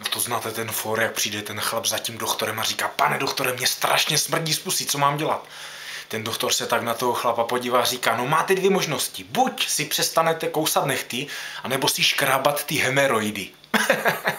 No to znáte ten for, jak přijde ten chlap za tím doktorem a říká, pane doktore, mě strašně smrdí z pusy, co mám dělat? Ten doktor se tak na toho chlapa podívá a říká, no máte dvě možnosti. Buď si přestanete kousat nechty, anebo si škrábat ty hemeroidy.